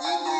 Give